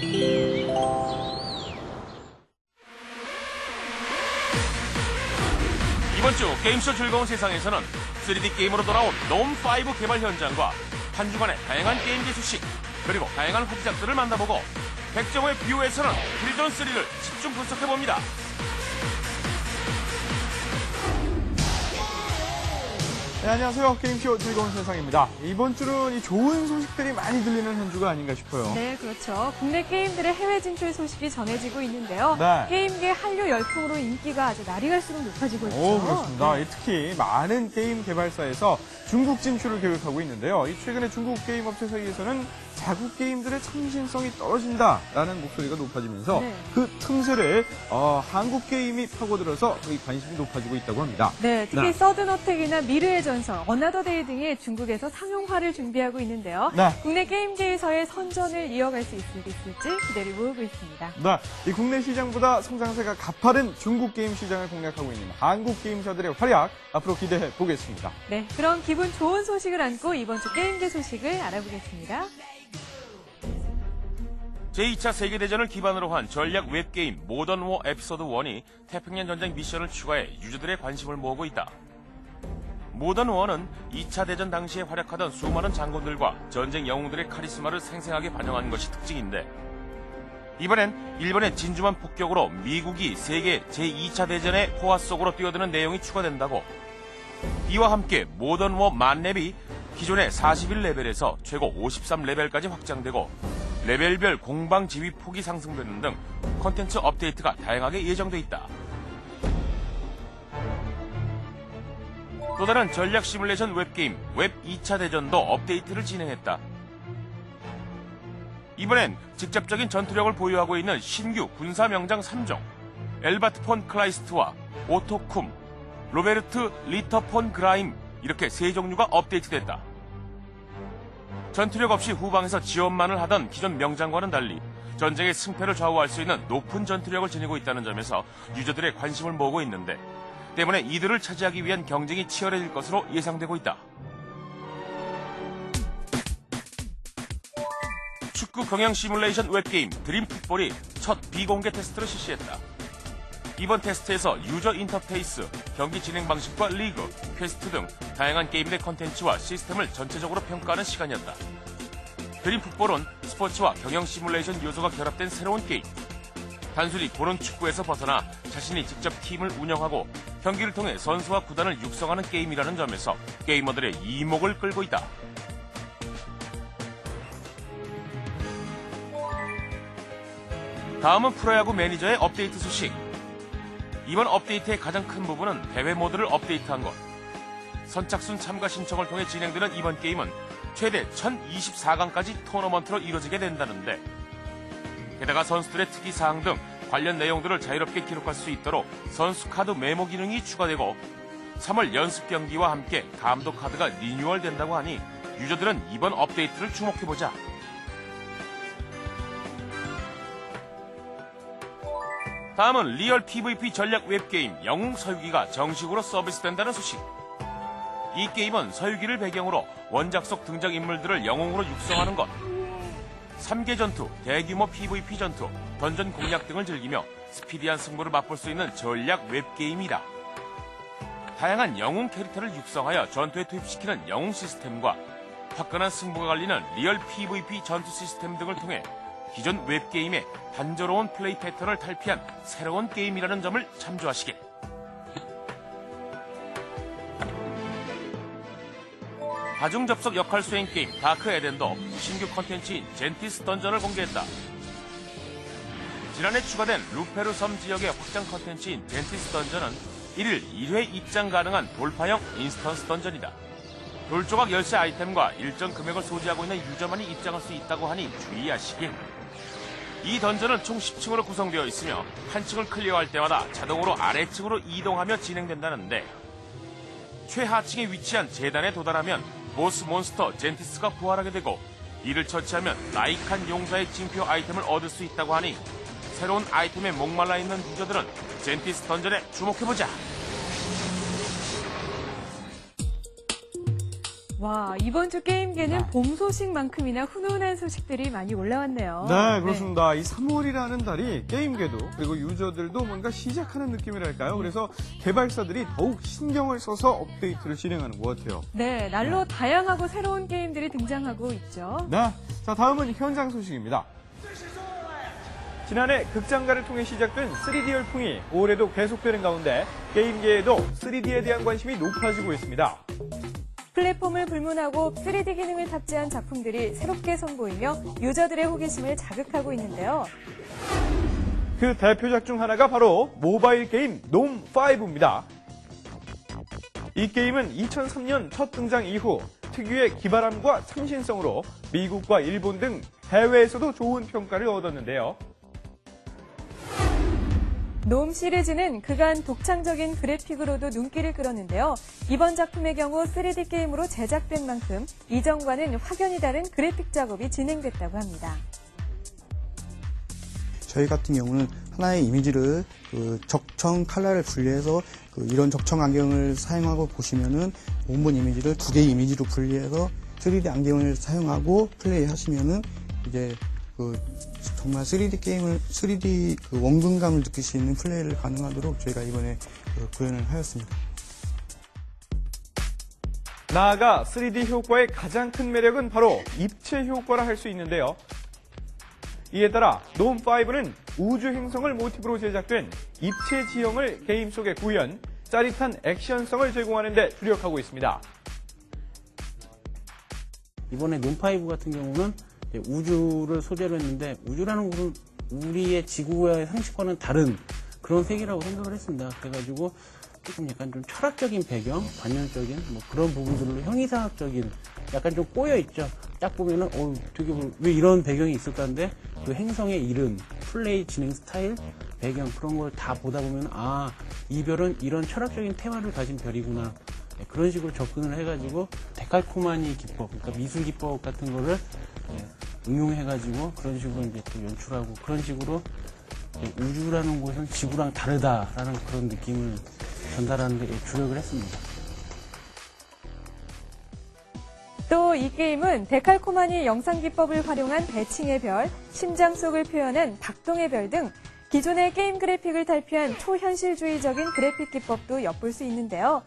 이번 주 게임쇼 즐거운 세상에서는 3D 게임으로 돌아온 놈5 개발 현장과 한 주간의 다양한 게임기 소식 그리고 다양한 후기작들을 만나보고 백정호의 비오에서는 킬존 3를 집중 분석해봅니다. 네, 안녕하세요. 게임쇼 즐거운 세상입니다. 이번 주는 이 좋은 소식들이 많이 들리는 한 주가 아닌가 싶어요. 네, 그렇죠. 국내 게임들의 해외 진출 소식이 전해지고 있는데요. 네. 게임계 한류 열풍으로 인기가 아주 날이 갈수록 높아지고 있죠. 오, 그렇습니다. 네. 이 특히 많은 게임 개발사에서 중국 진출을 계획하고 있는데요. 이 최근에 중국 게임 업체 사이에서는 자국 게임들의 참신성이 떨어진다라는 목소리가 높아지면서 네. 그 틈새를 어, 한국 게임이 파고들어서 이 관심이 높아지고 있다고 합니다. 네, 특히 네. 서든어택이나 미르의 전설, 어나더데이 등이 중국에서 상용화를 준비하고 있는데요. 네. 국내 게임계에서의 선전을 이어갈 수 있을, 있을지 기대를 모으고 있습니다. 네, 이 국내 시장보다 성장세가 가파른 중국 게임 시장을 공략하고 있는 한국 게임사들의 활약 앞으로 기대해 보겠습니다. 네, 그럼 기분 좋은 소식을 안고 이번 주 게임계 소식을 알아보겠습니다. 제2차 세계대전을 기반으로 한 전략 웹게임 모던 워 에피소드 1이 태평양 전쟁 미션을 추가해 유저들의 관심을 모으고 있다. 모던 워는 2차 대전 당시에 활약하던 수많은 장군들과 전쟁 영웅들의 카리스마를 생생하게 반영한 것이 특징인데 이번엔 일본의 진주만 폭격으로 미국이 세계 제2차 대전의 포화 속으로 뛰어드는 내용이 추가된다고 이와 함께 모던 워 만렙이 기존의 41레벨에서 최고 53레벨까지 확장되고 레벨별 공방 지휘 폭이 상승되는 등 컨텐츠 업데이트가 다양하게 예정돼 있다. 또 다른 전략 시뮬레이션 웹게임 웹 2차 대전도 업데이트를 진행했다. 이번엔 직접적인 전투력을 보유하고 있는 신규 군사 명장 3종 에발트 폰 클라이스트와 오토 쿰, 로베르트 리터 폰 그라임 이렇게 세 종류가 업데이트됐다. 전투력 없이 후방에서 지원만을 하던 기존 명장과는 달리 전쟁의 승패를 좌우할 수 있는 높은 전투력을 지니고 있다는 점에서 유저들의 관심을 모으고 있는데 때문에 이들을 차지하기 위한 경쟁이 치열해질 것으로 예상되고 있다. 축구 경영 시뮬레이션 웹게임 드림풋볼이 첫 비공개 테스트를 실시했다. 이번 테스트에서 유저 인터페이스, 경기 진행 방식과 리그, 퀘스트 등 다양한 게임의 컨텐츠와 시스템을 전체적으로 평가하는 시간이었다. 드림풋볼은 스포츠와 경영 시뮬레이션 요소가 결합된 새로운 게임. 단순히 보는 축구에서 벗어나 자신이 직접 팀을 운영하고 경기를 통해 선수와 구단을 육성하는 게임이라는 점에서 게이머들의 이목을 끌고 있다. 다음은 프로야구 매니저의 업데이트 소식. 이번 업데이트의 가장 큰 부분은 대회 모드를 업데이트한 것. 선착순 참가 신청을 통해 진행되는 이번 게임은 최대 1024강까지 토너먼트로 이루어지게 된다는데 게다가 선수들의 특이 사항 등 관련 내용들을 자유롭게 기록할 수 있도록 선수 카드 메모 기능이 추가되고 3월 연습 경기와 함께 감독 카드가 리뉴얼 된다고 하니 유저들은 이번 업데이트를 주목해보자. 다음은 real PVP 전략 웹게임 영웅 서유기가 정식으로 서비스된다는 소식. 이 게임은 서유기를 배경으로 원작 속 등장인물들을 영웅으로 육성하는 것. 3개 전투, 대규모 PVP 전투, 던전 공략 등을 즐기며 스피디한 승부를 맛볼 수 있는 전략 웹게임이다. 다양한 영웅 캐릭터를 육성하여 전투에 투입시키는 영웅 시스템과 화끈한 승부가 갈리는 real PVP 전투 시스템 등을 통해 기존 웹게임의 단조로운 플레이 패턴을 탈피한 새로운 게임이라는 점을 참조하시길. 다중 접속 역할 수행 게임 다크 에덴도 신규 컨텐츠인 젠티스 던전을 공개했다. 지난해 추가된 루페르 섬 지역의 확장 컨텐츠인 젠티스 던전은 1일 1회 입장 가능한 돌파형 instance 던전이다. 돌조각 열쇠 아이템과 일정 금액을 소지하고 있는 유저만이 입장할 수 있다고 하니 주의하시길. 이 던전은 총 10층으로 구성되어 있으며 한 층을 클리어할 때마다 자동으로 아래층으로 이동하며 진행된다는데 최하층에 위치한 제단에 도달하면 보스 몬스터 젠티스가 부활하게 되고 이를 처치하면 라이칸 용사의 징표 아이템을 얻을 수 있다고 하니 새로운 아이템에 목말라 있는 유저들은 젠티스 던전에 주목해보자. 와, 이번 주 게임계는 네. 봄 소식만큼이나 훈훈한 소식들이 많이 올라왔네요. 네, 그렇습니다. 이 3월이라는 달이 게임계도 그리고 유저들도 뭔가 시작하는 느낌이랄까요. 그래서 개발사들이 더욱 신경을 써서 업데이트를 진행하는 것 같아요. 네, 날로 다양하고 새로운 게임들이 등장하고 있죠. 네, 자 다음은 현장 소식입니다. 지난해 극장가를 통해 시작된 3D 열풍이 올해도 계속되는 가운데 게임계에도 3D에 대한 관심이 높아지고 있습니다. 플랫폼을 불문하고 3D 기능을 탑재한 작품들이 새롭게 선보이며 유저들의 호기심을 자극하고 있는데요. 그 대표작 중 하나가 바로 모바일 게임 놈5입니다. 이 게임은 2003년 첫 등장 이후 특유의 기발함과 참신성으로 미국과 일본 등 해외에서도 좋은 평가를 얻었는데요. 놈 시리즈는 그간 독창적인 그래픽으로도 눈길을 끌었는데요. 이번 작품의 경우 3D 게임으로 제작된 만큼 이전과는 확연히 다른 그래픽 작업이 진행됐다고 합니다. 저희 같은 경우는 하나의 이미지를 그 적청 칼라를 분리해서 그 이런 적청 안경을 사용하고 보시면은 원본 이미지를 두 개의 이미지로 분리해서 3D 안경을 사용하고 플레이하시면은 이제 그 정말 3D 게임을 3D 그 원근감을 느낄 수 있는 플레이를 가능하도록 저희가 이번에 그 구현을 하였습니다. 나아가 3D 효과의 가장 큰 매력은 바로 입체 효과라 할 수 있는데요. 이에 따라 놈5는 우주 행성을 모티브로 제작된 입체 지형을 게임 속에 구현, 짜릿한 액션성을 제공하는 데 주력하고 있습니다. 이번에 놈 five 같은 경우는 우주를 소재로 했는데 우주라는 것은 우리의 지구의 상식과는 다른 그런 세계라고 생각을 했습니다. 그래가지고 조금 약간 좀 철학적인 배경, 관념적인 뭐 그런 부분들로 형이상학적인 약간 좀 꼬여 있죠. 딱 보면은 어 되게 뭐왜 이런 배경이 있을까인데 그 행성의 이름, 플레이 진행 스타일, 배경 그런 걸 다 보다 보면 아 이 별은 이런 철학적인 테마를 가진 별이구나. 네, 그런 식으로 접근을 해가지고 데칼코마니 기법, 그러니까 미술 기법 같은 거를 예, 응용해가지고 그런 식으로 이제 또 연출하고 그런 식으로 우주라는 곳은 지구랑 다르다라는 그런 느낌을 전달하는 데 주력을 했습니다. 또 이 게임은 데칼코마니 영상 기법을 활용한 대칭의 별, 심장 속을 표현한 박동의 별 등 기존의 게임 그래픽을 탈피한 초현실주의적인 그래픽 기법도 엿볼 수 있는데요.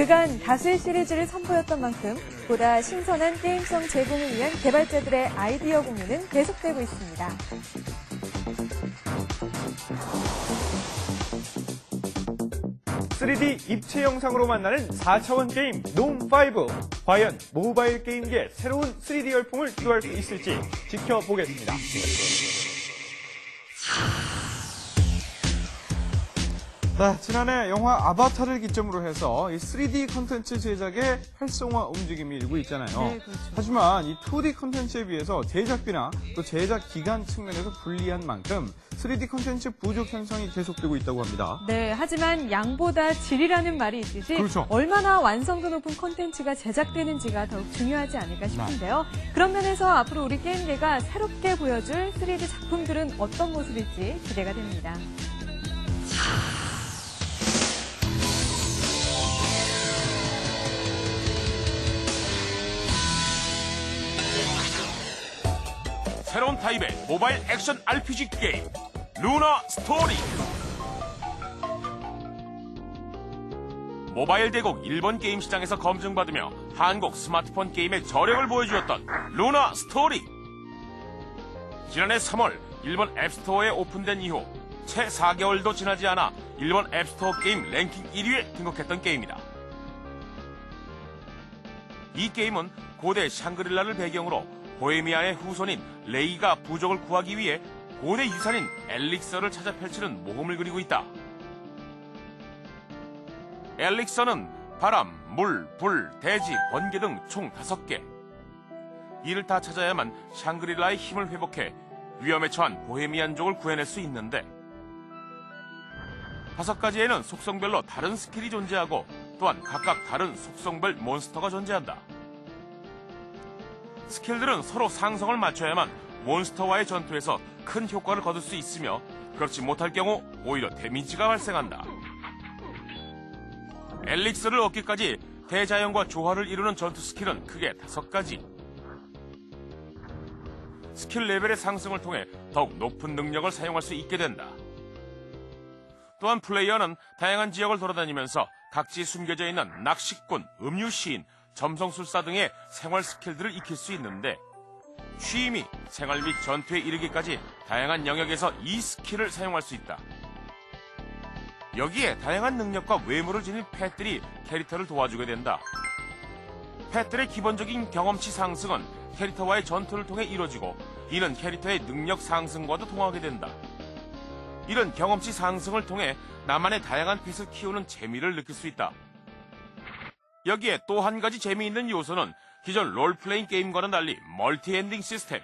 그간 다수의 시리즈를 선보였던 만큼 보다 신선한 게임성 제공을 위한 개발자들의 아이디어 공유는 계속되고 있습니다. 3D 입체 영상으로 만나는 4차원 게임 놈5. 과연 모바일 게임계 새로운 3D 열풍을 주도할 수 있을지 지켜보겠습니다. 네, 지난해 영화 아바타를 기점으로 해서 이 3D 컨텐츠 제작의 활성화 움직임이 일고 있잖아요. 네, 그렇죠. 하지만 이 2D 컨텐츠에 비해서 제작비나 또 제작 기간 측면에서 불리한 만큼 3D 컨텐츠 부족 현상이 계속되고 있다고 합니다. 네, 하지만 양보다 질이라는 말이 있듯이 그렇죠. 얼마나 완성도 높은 콘텐츠가 제작되는지가 더욱 중요하지 않을까 싶은데요. 그런 면에서 앞으로 우리 게임계가 새롭게 보여줄 3D 작품들은 어떤 모습일지 기대가 됩니다. 새로운 타입의 모바일 액션 RPG 게임 루나 스토리. 모바일 대국 일본 게임 시장에서 검증받으며 한국 스마트폰 게임의 저력을 보여주었던 루나 스토리. 지난해 3월 일본 앱스토어에 오픈된 이후 채 4개월도 지나지 않아 일본 앱스토어 게임 랭킹 1위에 등극했던 게임이다. 이 게임은 고대 샹그릴라를 배경으로 보헤미아의 후손인 레이가 부족을 구하기 위해 고대 유산인 엘릭서를 찾아 펼치는 모험을 그리고 있다. 엘릭서는 바람, 물, 불, 대지, 번개 등 총 다섯 개. 이를 다 찾아야만 샹그릴라의 힘을 회복해 위험에 처한 보헤미안족을 구해낼 수 있는데 다섯 가지에는 속성별로 다른 스킬이 존재하고 또한 각각 다른 속성별 몬스터가 존재한다. 스킬들은 서로 상성을 맞춰야만 몬스터와의 전투에서 큰 효과를 거둘 수 있으며 그렇지 못할 경우 오히려 데미지가 발생한다. 엘릭서를 얻기까지 대자연과 조화를 이루는 전투 스킬은 크게 다섯 가지. 스킬 레벨의 상승을 통해 더욱 높은 능력을 사용할 수 있게 된다. 또한 플레이어는 다양한 지역을 돌아다니면서 각지 숨겨져 있는 낚시꾼, 음유시인, 점성술사 등의 생활 스킬들을 익힐 수 있는데 취미, 생활 및 전투에 이르기까지 다양한 영역에서 이 스킬을 사용할 수 있다. 여기에 다양한 능력과 외모를 지닌 펫들이 캐릭터를 도와주게 된다. 펫들의 기본적인 경험치 상승은 캐릭터와의 전투를 통해 이루어지고 이는 캐릭터의 능력 상승과도 통하게 된다. 이런 경험치 상승을 통해 나만의 다양한 펫을 키우는 재미를 느낄 수 있다. 여기에 또 한 가지 재미있는 요소는 기존 롤플레잉 게임과는 달리 멀티엔딩 시스템.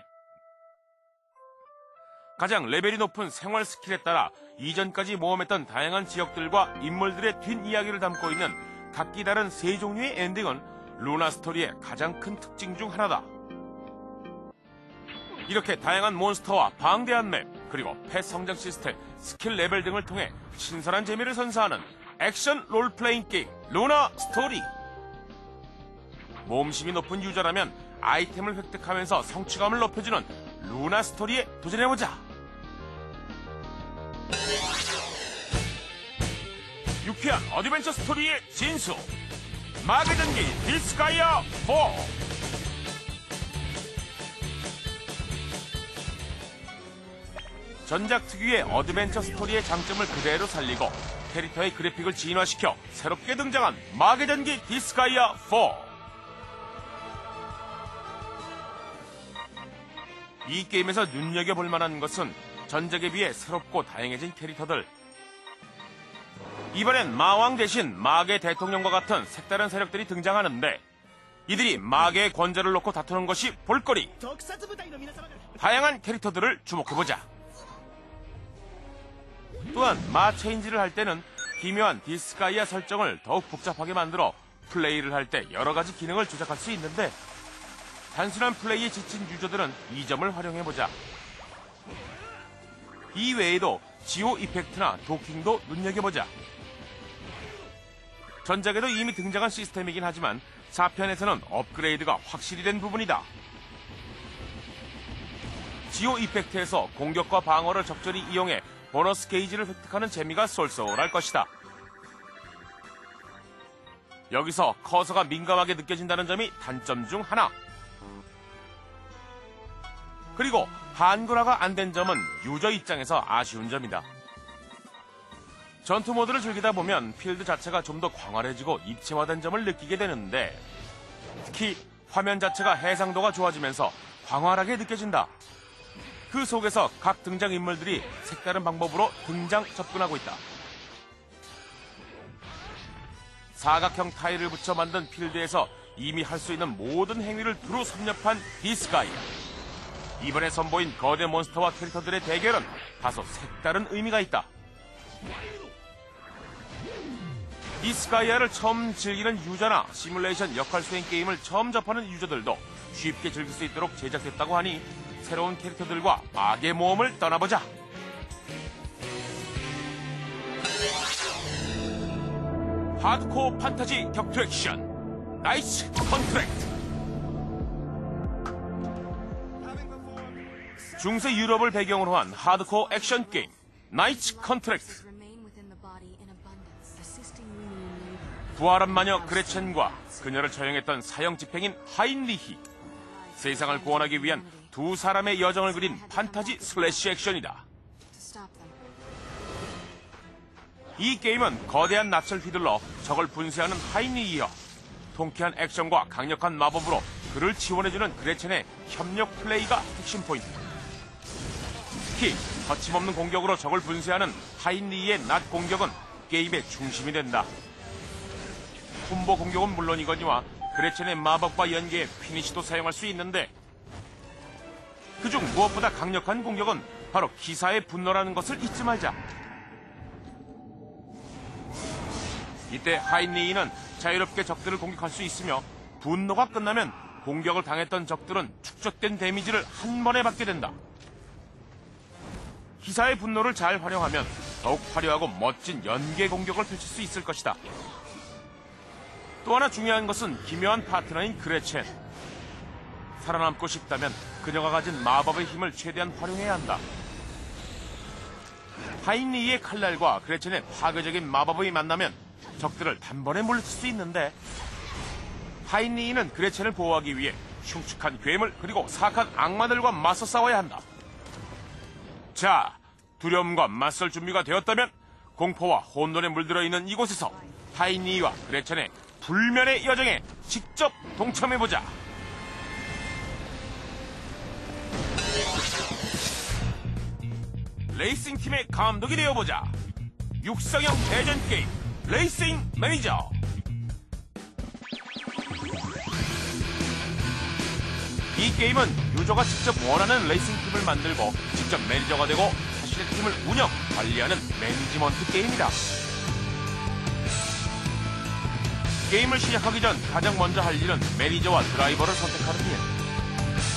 가장 레벨이 높은 생활 스킬에 따라 이전까지 모험했던 다양한 지역들과 인물들의 뒷이야기를 담고 있는 각기 다른 세 종류의 엔딩은 루나 스토리의 가장 큰 특징 중 하나다. 이렇게 다양한 몬스터와 방대한 맵, 그리고 펫 성장 시스템, 스킬 레벨 등을 통해 신선한 재미를 선사하는 액션 롤플레잉 게임 루나 스토리. 모험심이 높은 유저라면 아이템을 획득하면서 성취감을 높여주는 루나 스토리에 도전해보자. 유쾌한 어드벤처 스토리의 진수. 마계전기 디스가이아 4. 전작 특유의 어드벤처 스토리의 장점을 그대로 살리고 캐릭터의 그래픽을 진화시켜 새롭게 등장한 마계전기 디스가이아 4. 이 게임에서 눈여겨볼 만한 것은 전작에 비해 새롭고 다양해진 캐릭터들. 이번엔 마왕 대신 마계 대통령과 같은 색다른 세력들이 등장하는데 이들이 마계의 권좌를 놓고 다투는 것이 볼거리. 다양한 캐릭터들을 주목해보자. 또한 마 체인지를 할 때는 기묘한 디스가이아 설정을 더욱 복잡하게 만들어 플레이를 할 때 여러 가지 기능을 조작할 수 있는데 단순한 플레이에 지친 유저들은 이 점을 활용해보자. 이 외에도 지오 이펙트나 도킹도 눈여겨보자. 전작에도 이미 등장한 시스템이긴 하지만 4편에서는 업그레이드가 확실히 된 부분이다. 지오 이펙트에서 공격과 방어를 적절히 이용해 보너스 게이지를 획득하는 재미가 쏠쏠할 것이다. 여기서 커서가 민감하게 느껴진다는 점이 단점 중 하나. 그리고 한글화가 안 된 점은 유저 입장에서 아쉬운 점이다. 전투 모드를 즐기다 보면 필드 자체가 좀 더 광활해지고 입체화된 점을 느끼게 되는데 특히 화면 자체가 해상도가 좋아지면서 광활하게 느껴진다. 그 속에서 각 등장 인물들이 색다른 방법으로 등장 접근하고 있다. 사각형 타일을 붙여 만든 필드에서 이미 할 수 있는 모든 행위를 두루 섭렵한 디스가이아. 이번에 선보인 거대 몬스터와 캐릭터들의 대결은 다소 색다른 의미가 있다. 디스가이아를 처음 즐기는 유저나 시뮬레이션 역할 수행 게임을 처음 접하는 유저들도 쉽게 즐길 수 있도록 제작됐다고 하니 새로운 캐릭터들과 악의 모험을 떠나보자. 하드코어 판타지 격투 액션 나이츠 컨트랙트 중세 유럽을 배경으로 한 하드코어 액션 게임 나이츠 컨트랙트. 부활한 마녀 그레첸과 그녀를 처형했던 사형 집행인 하인리히 세상을 구원하기 위한 두 사람의 여정을 그린 판타지 슬래시 액션이다. 이 게임은 거대한 낫을 휘둘러 적을 분쇄하는 하인리히의 통쾌한 액션과 강력한 마법으로 그를 지원해주는 그레첸의 협력 플레이가 핵심 포인트. 특히 거침없는 공격으로 적을 분쇄하는 하인리히의 낫 공격은 게임의 중심이 된다. 콤보 공격은 물론이거니와 그레첸의 마법과 연계해 피니시도 사용할 수 있는데 그중 무엇보다 강력한 공격은 바로 기사의 분노라는 것을 잊지 말자. 이때 하인리이는 자유롭게 적들을 공격할 수 있으며 분노가 끝나면 공격을 당했던 적들은 축적된 데미지를 한 번에 받게 된다. 기사의 분노를 잘 활용하면 더욱 화려하고 멋진 연계 공격을 펼칠 수 있을 것이다. 또 하나 중요한 것은 기묘한 파트너인 그레첸. 살아남고 싶다면 그녀가 가진 마법의 힘을 최대한 활용해야 한다. 하인리의 칼날과 그레첸의 파괴적인 마법이 만나면 적들을 단번에 물리칠 수 있는데 하인리는 그레첸을 보호하기 위해 흉측한 괴물 그리고 사악한 악마들과 맞서 싸워야 한다. 자, 두려움과 맞설 준비가 되었다면 공포와 혼돈에 물들어 있는 이곳에서 하인리와 그레첸의 불멸의 여정에 직접 동참해보자. 레이싱 팀의 감독이 되어보자. 육성형 대전 게임 레이싱 매니저. 이 게임은 유저가 직접 원하는 레이싱 팀을 만들고 직접 매니저가 되고 자신의 팀을 운영, 관리하는 매니지먼트 게임이다. 게임을 시작하기 전 가장 먼저 할 일은 매니저와 드라이버를 선택하는 일.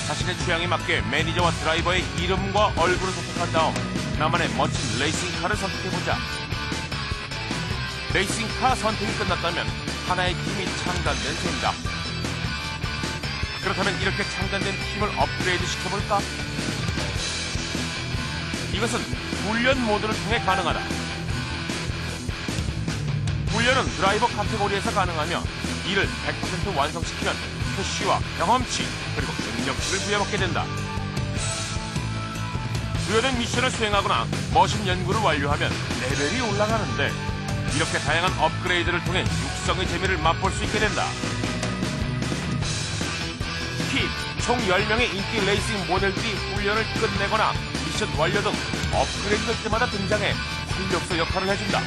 자신의 취향에 맞게 매니저와 드라이버의 이름과 얼굴을 선택한 다음 나만의 멋진 레이싱카를 선택해보자. 레이싱카 선택이 끝났다면 하나의 팀이 창단된 셈이다. 그렇다면 이렇게 창단된 팀을 업그레이드 시켜볼까? 이것은 훈련 모드를 통해 가능하다. 훈련은 드라이버 카테고리에서 가능하며 이를 100% 완성시키면 표시와 경험치 그리고 능력치를 부여받게 된다. 부여된 미션을 수행하거나 머신 연구를 완료하면 레벨이 올라가는데 이렇게 다양한 업그레이드를 통해 육성의 재미를 맛볼 수 있게 된다. 특히 총 10명의 인기 레이싱 모델들이 훈련을 끝내거나 미션 완료 등 업그레이드 될 때마다 등장해 활력소 역할을 해준다.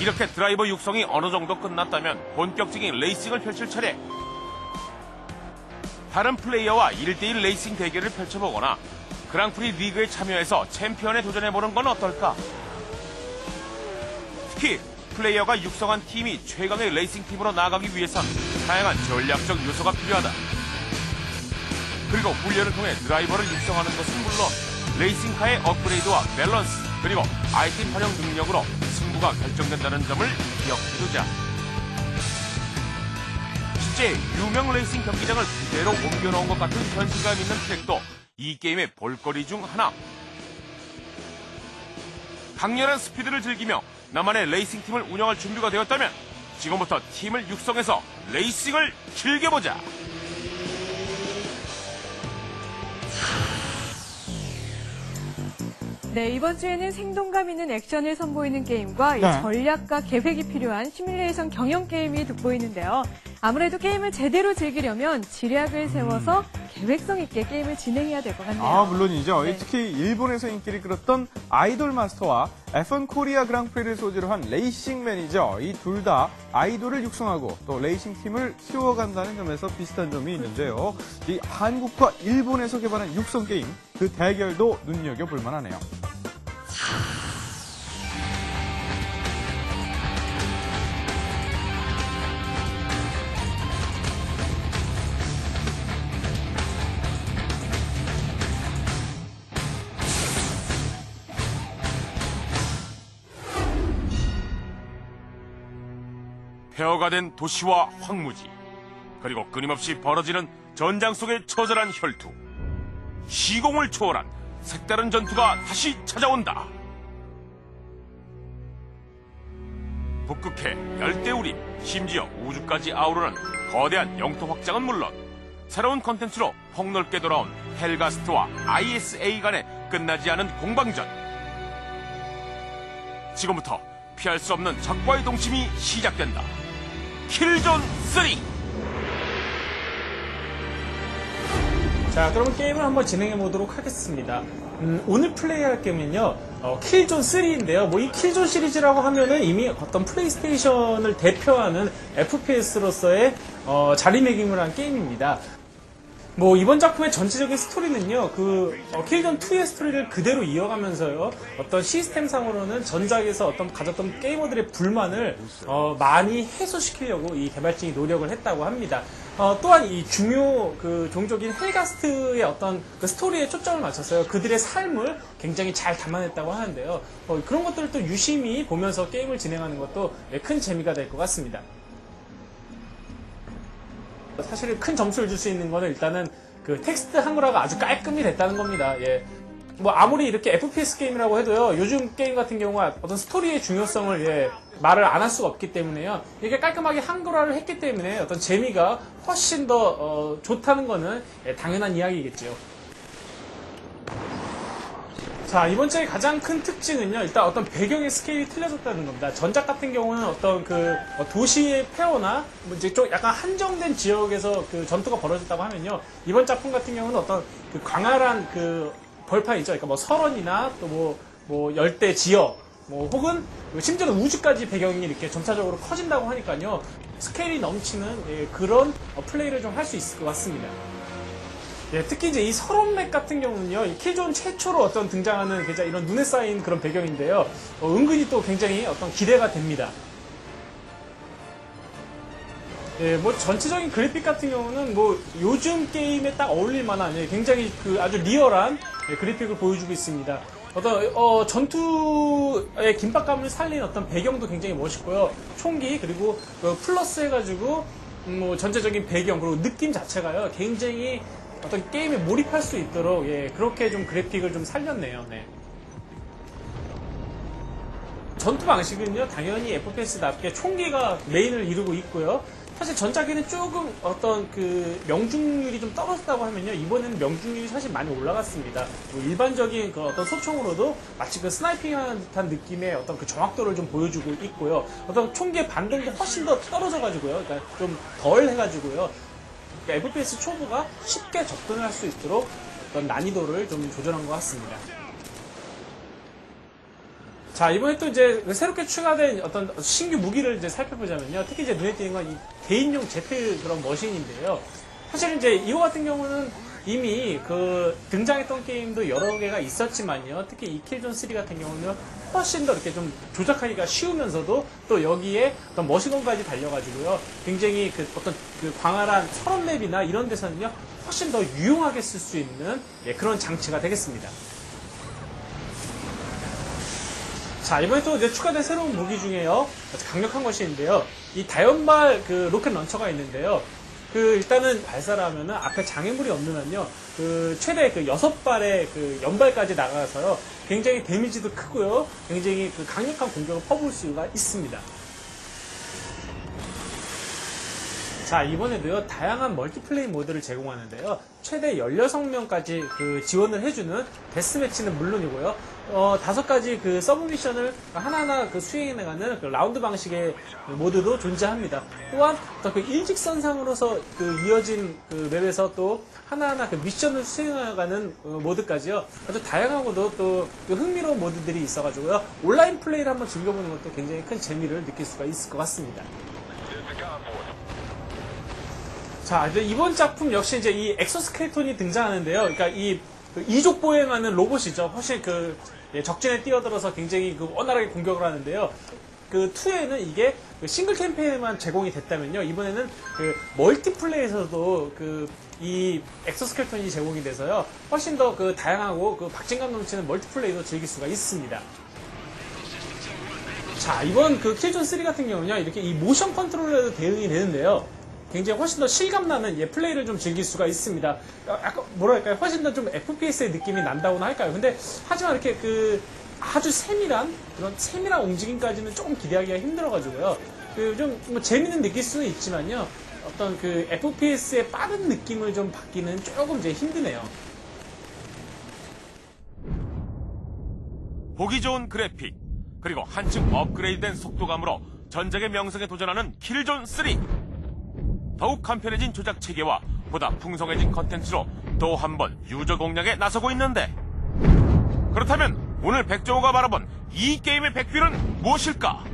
이렇게 드라이버 육성이 어느 정도 끝났다면 본격적인 레이싱을 펼칠 차례. 다른 플레이어와 1대1 레이싱 대결을 펼쳐보거나 그랑프리 리그에 참여해서 챔피언에 도전해보는 건 어떨까? 특히 플레이어가 육성한 팀이 최강의 레이싱 팀으로 나아가기 위해선 다양한 전략적 요소가 필요하다. 그리고 훈련을 통해 드라이버를 육성하는 것은 물론 레이싱카의 업그레이드와 밸런스 그리고 아이템 활용 능력으로 승부가 결정된다는 점을 기억해두자. 실제 유명 레이싱 경기장을 그대로 옮겨놓은 것 같은 현실감 있는 트랙도 이 게임의 볼거리 중 하나. 강렬한 스피드를 즐기며 나만의 레이싱 팀을 운영할 준비가 되었다면 지금부터 팀을 육성해서 레이싱을 즐겨보자. 네, 이번 주에는 생동감 있는 액션을 선보이는 게임과 이 네. 전략과 계획이 필요한 시뮬레이션 경영 게임이 돋보이는데요. 아무래도 게임을 제대로 즐기려면 지략을 세워서 계획성 있게 게임을 진행해야 될 것 같네요. 아, 물론이죠. 네. 특히 일본에서 인기를 끌었던 아이돌 마스터와 F1 코리아 그랑프리를 소재로 한 레이싱 매니저 이 둘 다 아이돌을 육성하고 또 레이싱 팀을 키워간다는 점에서 비슷한 점이 있는데요. 이 한국과 일본에서 개발한 육성 게임 그 대결도 눈여겨볼 만하네요. 폐허가 된 도시와 황무지 그리고 끊임없이 벌어지는 전장 속의 처절한 혈투 시공을 초월한 색다른 전투가 다시 찾아온다 북극해 열대우림 심지어 우주까지 아우르는 거대한 영토 확장은 물론 새로운 컨텐츠로 폭넓게 돌아온 헬가스트와 ISA 간의 끝나지 않은 공방전 지금부터 피할 수 없는 적과의 동침이 시작된다. 킬존 3! 자, 그러면 게임을 한번 진행해 보도록 하겠습니다. 음, 오늘 플레이할 게임은요, 어, 킬존 3인데요. 뭐 이 킬존 시리즈라고 하면은 이미 어떤 플레이스테이션을 대표하는 FPS로서의 어, 자리매김을 한 게임입니다. 뭐 이번 작품의 전체적인 스토리는요 그 어, 킬존 2의 스토리를 그대로 이어가면서요 어떤 시스템상으로는 전작에서 어떤 가졌던 게이머들의 불만을 어, 많이 해소시키려고 이 개발진이 노력을 했다고 합니다. 어, 또한 이 중요 그 종족인 헬가스트의 어떤 그 스토리에 초점을 맞췄어요. 그들의 삶을 굉장히 잘 담아냈다고 하는데요. 어, 그런 것들을 또 유심히 보면서 게임을 진행하는 것도 예, 큰 재미가 될 것 같습니다. 사실 큰 점수를 줄 수 있는 거는 일단은 그 텍스트 한글화가 아주 깔끔히 됐다는 겁니다. 예. 뭐 아무리 이렇게 FPS 게임이라고 해도요 요즘 게임 같은 경우가 어떤 스토리의 중요성을 예, 말을 안 할 수가 없기 때문에요 이게 깔끔하게 한글화를 했기 때문에 어떤 재미가 훨씬 더 어, 좋다는 거는 예, 당연한 이야기겠죠. 자, 이번 주에 가장 큰 특징은요, 일단 어떤 배경의 스케일이 틀려졌다는 겁니다. 전작 같은 경우는 어떤 그 어, 도시의 폐허나 뭐 이제 좀 약간 한정된 지역에서 그 전투가 벌어졌다고 하면요, 이번 작품 같은 경우는 어떤 그 광활한 그 벌판 있죠. 그러니까 뭐 설원이나 또 뭐, 뭐 열대 지역, 뭐 혹은 심지어는 우주까지 배경이 이렇게 점차적으로 커진다고 하니까요, 스케일이 넘치는 예, 그런 어, 플레이를 좀 할 수 있을 것 같습니다. 예, 특히 이제 이 설원맥 같은 경우는요, 이 킬존 최초로 어떤 등장하는 굉장히 이런 눈에 쌓인 그런 배경인데요, 어, 은근히 또 굉장히 어떤 기대가 됩니다. 예, 뭐 전체적인 그래픽 같은 경우는 뭐 요즘 게임에 딱 어울릴 만한 예, 굉장히 그 아주 리얼한 예, 그래픽을 보여주고 있습니다. 어떤 어, 전투의 긴박감을 살린 어떤 배경도 굉장히 멋있고요. 총기 그리고 그 플러스 해가지고 음, 뭐 전체적인 배경 그리고 느낌 자체가요 굉장히 어떤 게임에 몰입할 수 있도록 예, 그렇게 좀 그래픽을 좀 살렸네요. 네. 전투 방식은요, 당연히 FPS답게 총기가 메인을 이루고 있고요. 사실 전작에는 조금 어떤 그 명중률이 좀 떨어졌다고 하면요, 이번에는 명중률이 사실 많이 올라갔습니다. 뭐 일반적인 그 어떤 소총으로도 마치 그 스나이핑하는 듯한 느낌의 어떤 그 정확도를 좀 보여주고 있고요. 어떤 총기의 반동도 훨씬 더 떨어져가지고요. 그러니까 좀 덜 해가지고요. 그러니까 FPS 초보가 쉽게 접근을 할 수 있도록 어떤 난이도를 좀 조절한 것 같습니다. 자, 이번에 또 이제 새롭게 추가된 어떤 신규 무기를 이제 살펴보자면요. 특히 이제 눈에 띄는 건 이 개인용 제트 그런 머신인데요. 사실 이제 이거 같은 경우는 이미 그 등장했던 게임도 여러 개가 있었지만요. 특히 이 킬존 3 같은 경우는 훨씬 더 이렇게 좀 조작하기가 쉬우면서도 또 여기에 어떤 머신건까지 달려가지고요. 굉장히 그 어떤 그 광활한 서런 맵이나 이런 데서는요. 훨씬 더 유용하게 쓸 수 있는 예, 그런 장치가 되겠습니다. 자, 이번에 또 이제 추가된 새로운 무기 중에요. 아주 강력한 것이 있는데요. 이 다연발 그 로켓 런처가 있는데요. 그 일단은 발사를 하면은 앞에 장애물이 없는 한요. 그 최대 그 여섯 발의 그 연발까지 나가서요. 굉장히 데미지도 크고요. 굉장히 그 강력한 공격을 퍼부을 수가 있습니다. 자, 이번에도요, 다양한 multiplay 모드를 제공하는데요. 최대 16명까지 그 지원을 해주는 deathmatch는 물론이고요. 어, 다섯 가지 그 sub 미션을 하나하나 그 수행해나가는 그 라운드 방식의 그 모드도 존재합니다. 또한 어떤 그 일직선상으로서 그 이어진 그 맵에서 또 하나하나 그 미션을 수행해가는 어, 모드까지요. 아주 다양하고도 또그 흥미로운 모드들이 있어가지고요. 온라인 플레이를 한번 즐겨보는 것도 굉장히 큰 재미를 느낄 수가 있을 것 같습니다. 자, 이제 이번 작품 역시 이제 이 exoskeleton이 등장하는데요. 그러니까 이그 이족 보행하는 로봇이죠. 훨씬 그 예, 적진에 뛰어들어서 굉장히 그 원활하게 공격을 하는데요. 그 2에는 이게 그 싱글 캠페인에만 제공이 됐다면요. 이번에는 그 multiplay에서도 그 이 exoskeleton이 제공이 돼서요. 훨씬 더 그 다양하고 그 박진감 넘치는 multiplay도 즐길 수가 있습니다. 자, 이번 그 킬존 3 같은 경우는요, 이렇게 이 motion controller도 대응이 되는데요. 굉장히 훨씬 더 실감나는 예, 플레이를 좀 즐길 수가 있습니다. 어, 약간 뭐랄까요, 훨씬 더 좀 FPS의 느낌이 난다고나 할까요? 근데 하지만 이렇게 그 아주 세밀한 그런 세밀한 움직임까지는 조금 기대하기가 힘들어가지고요. 그좀뭐 재미는 느낄 수는 있지만요. 어떤 그 FPS의 빠른 느낌을 좀 받기는 조금 이제 힘드네요. 보기 좋은 그래픽 그리고 한층 업그레이드된 속도감으로 전작의 명성에 도전하는 킬존 3 더욱 간편해진 조작 체계와 보다 풍성해진 컨텐츠로 또 한 번 유저 공략에 나서고 있는데 그렇다면 오늘 백종호가 바라본 이 게임의 백뷰는 무엇일까?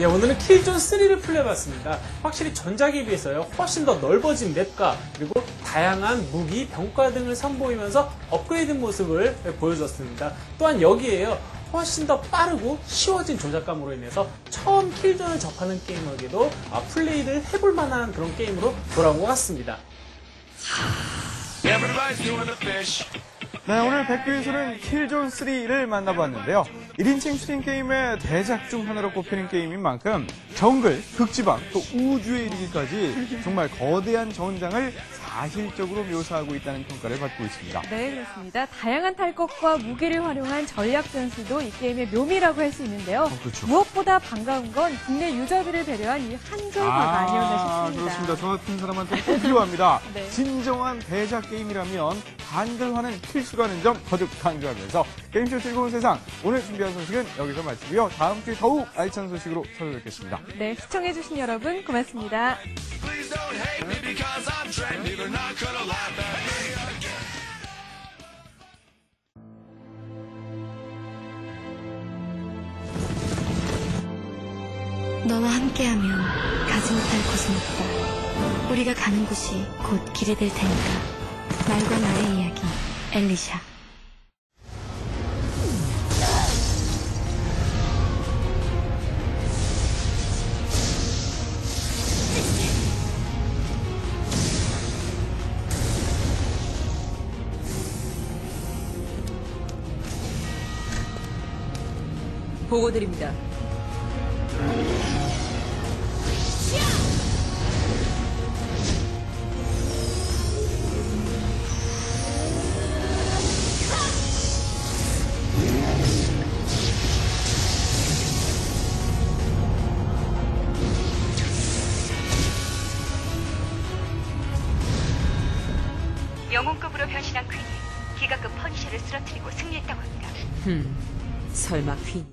예, 오늘은 킬존 3를 플레이해봤습니다. 확실히 전작에 비해서요, 훨씬 더 넓어진 맵과 그리고 다양한 무기, 병과 등을 선보이면서 업그레이드 모습을 보여줬습니다. 또한 여기에요, 훨씬 더 빠르고 쉬워진 조작감으로 인해서 처음 킬존을 접하는 게임에게도 아, 플레이를 해볼 만한 그런 게임으로 돌아온 것 같습니다. 네, 오늘 백뷰에서는 킬존 3를 만나봤는데요. 1인칭 슈팅 게임의 대작 중 하나로 꼽히는 게임인 만큼 정글, 극지방, 또 우주에 이르기까지 정말 거대한 전장을 사실적으로 묘사하고 있다는 평가를 받고 있습니다. 네, 그렇습니다. 다양한 탈 것과 무기를 활용한 전략 전술도 이 게임의 묘미라고 할 수 있는데요. 그렇죠. 무엇보다 반가운 건 국내 유저들을 배려한 이 한글화가 아, 니었나 싶습니다. 그렇습니다. 저 같은 사람한테 꼭 필요합니다. 네. 진정한 대작 게임이라면 한글화는 필수 라는 점 거듭 강조하면서 게임쇼 즐거운 세상 오늘 준비한 소식은 여기서 마치고요. 다음 주에 더욱 알찬 소식으로 찾아뵙겠습니다. 네, 시청해주신 여러분 고맙습니다. 너와 함께하면 가지 못할 곳은 없다. 우리가 가는 곳이 곧 길이 될 테니까. 말과 나의 이야기, 엘리샤. 보고드립니다.